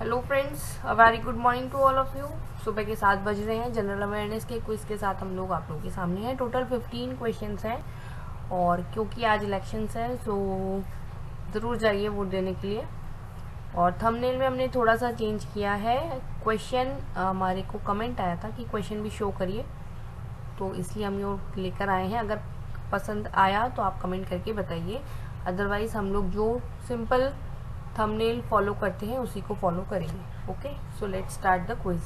Hello friends a very good morning to all of you सुबह के सात बज रहे हैं। जनरल अवेयरनेस के क्विज के साथ हम लोग आप लोगों के सामने हैं। टोटल फिफ्टीन क्वेश्चंस हैं। और क्योंकि आज इलेक्शंस हैं सो ज़रूर जाइए वोट देने के लिए। और थंबनेल में हमने थोड़ा सा चेंज किया है। क्वेश्चन हमारे को कमेंट आया था कि क्वेश्चन भी शो करिए। तो इसलिए हम लोग लेकर आए हैं। अगर पसंद आया तो आप कमेंट करके बताइए। अदरवाइज़ हम लोग जो सिंपल थंबनेल फॉलो करते हैं, उसी को फॉलो करेंगे okay so let's start the quiz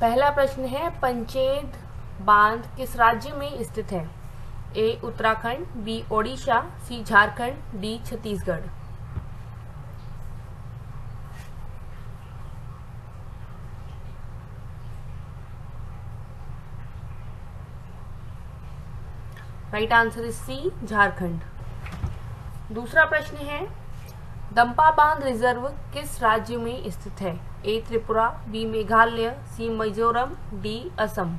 पहला प्रश्न है, पंचेद बाँध किस राज्य में स्थित है? A Uttarakhand B Odisha C Jharkhand D Chhattisgarh. Right answer is C Jharkhand. दूसरा प्रश्न है दंपा बाँध रिज़र्व किस राज्य में स्थित है? A, Tripura, B, Meghalaya, C, Mizoram, D, Assam.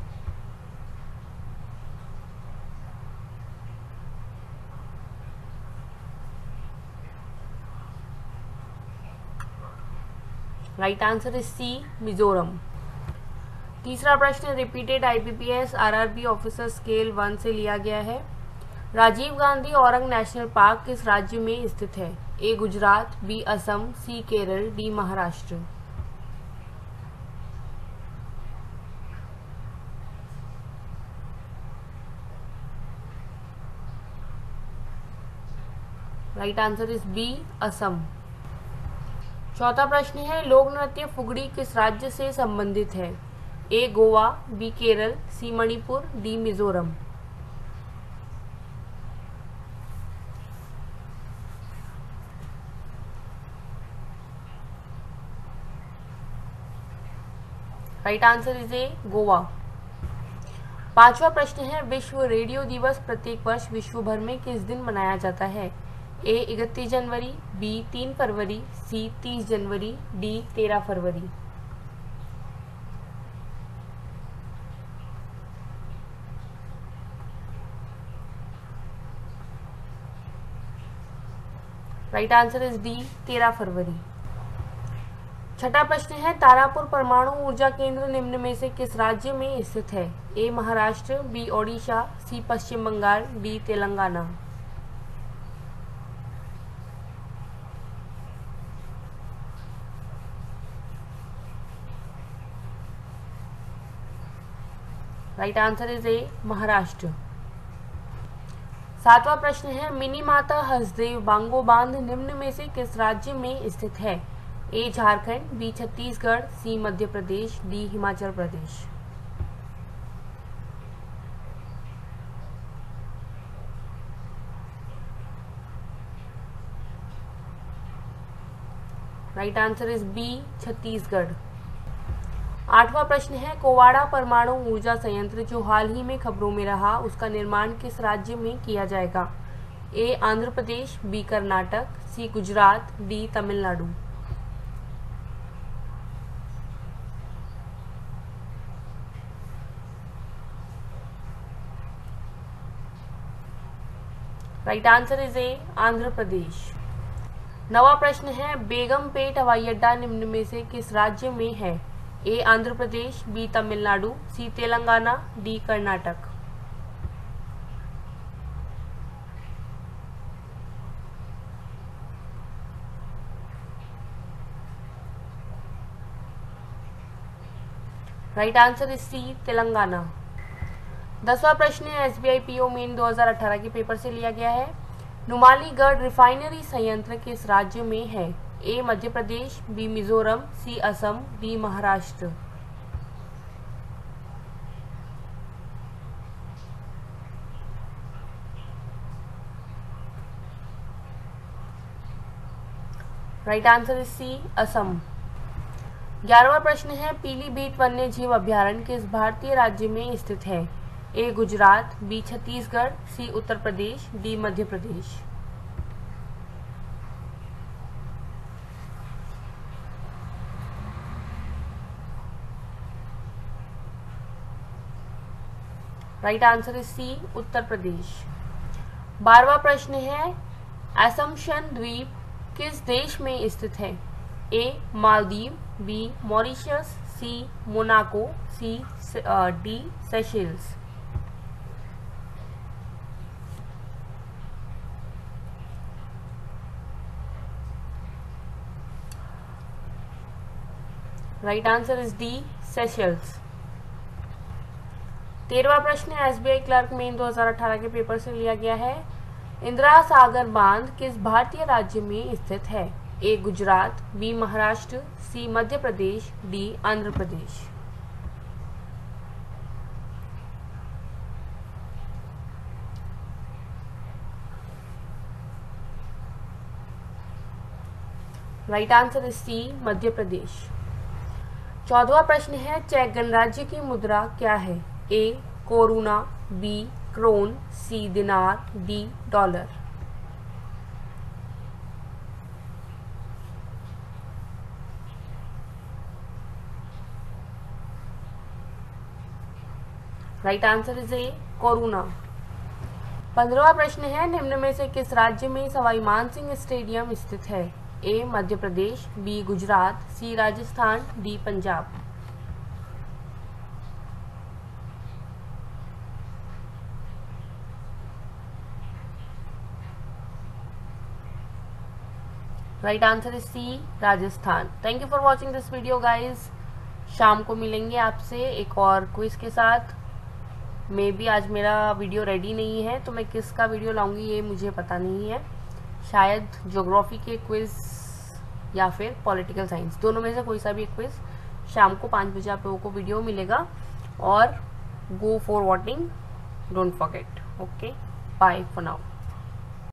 Right answer is C Mizoram. तीसरा प्रश्न repeated IBPS RRB officer scale one से लिया गया है। राजीव गांधी औरंग नेशनल पार्क किस राज्य में स्थित है? A, Gujarat, B, Assam, C, Kerala, D, Maharashtra. Right answer is B, Assam. चौथा प्रश्न है, लोक नृत्य फुगड़ी किस राज्य से संबंधित है? A, Goa, B, Kerala, C, Manipur, D, Mizoram. Right answer is A Goa. पांचवा प्रश्न है, विश्व रेडियो दिवस प्रत्येक वर्ष विश्व भर में किस दिन मनाया जाता है? ए इकतीस जनवरी बी तीन फरवरी सी तीस जनवरी डी तेरह फरवरी। राइट आंसर इज़ डी तेरह फरवरी। छठा प्रश्न है, तारापुर परमाणु ऊर्जा केंद्र निम्न में से किस राज्य में स्थित है? A, Maharashtra, B, Odisha, C, Paschim Bengal, D, Telangana. Right answer is A Maharashtra. सातवां प्रश्न है मिनी माता हसदेव बांगो बाँध निम्न में से किस राज्य में स्थित है? A Jharkhand, B Chhattisgarh, C Madhya Pradesh, D Himachal Pradesh. Right answer is B Chhattisgarh. आठवां प्रश्न है, कोवाड़ा परमाणु ऊर्जा संयंत्र जो हाल ही में खबरों में रहा, उसका निर्माण किस राज्य में किया जाएगा? A Andhra Pradesh B Karnataka C Gujarat D Tamil Nadu. Right answer is A Andhra Pradesh नवा प्रश्न है बेगमपेट हवाई अड्डा निम्न में से किस राज्य में है? A Andhra Pradesh B Tamil Nadu C Telangana D Karnataka right answer is C Telangana दसवां प्रश्न है S B I P O main दो हज़ार अठारह के पेपर से लिया गया है। नुमालीगढ़ रिफाइनरी संयंत्र किस राज्य में है? A Madhya Pradesh B Mizoram C Assam D Maharashtra. Right answer is C Assam. ग्यारहवा प्रश्न है, पीलीभीत वन्य जीव अभ्यारण्य किस भारतीय राज्य में स्थित है? A Gujarat, B Chhattisgarh, C Uttar Pradesh, D Madhya Pradesh. Right answer is C Uttar Pradesh. बारवा प्रश्न है, असमशन द्वीप किस देश में स्थित है? A Maldives B Mauritius C Monaco C D Seychelles. Right answer is D Seychelles तेरहवा प्रश्न एसबीआई क्लर्क मेन 2018 के पेपर से लिया गया है। इंदिरा सागर बाँध किस भारतीय राज्य में स्थित है? A Gujarat B Maharashtra C Madhya Pradesh D Andhra Pradesh. Right answer is C Madhya Pradesh. चौदवा प्रश्न है, चेक गणराज्य की मुद्रा क्या है? A koruna B krone C dinar D dollar. Right answer is A koruna. पंद्रहवा प्रश्न है, निम्न में से किस राज्य में सवाई मानसिंह स्टेडियम स्थित है? A Madhya Pradesh B Gujarat C Rajasthan D Punjab. Right answer is C Rajasthan. Thank you for watching this video guys शाम को मिलेंगे आपसे एक और क्विज के साथ। मे बी आज मेरा वीडियो रेडी नहीं है तो मैं किसका वीडियो लाऊँगी ये मुझे पता नहीं है। शायद जोग्राफ़ी के क्विज या फिर पॉलिटिकल साइंस दोनों में से कोई सा भी क्विज शाम को पाँच बजे आप लोगों को वीडियो मिलेगा। और go for voting don't forget okay bye for now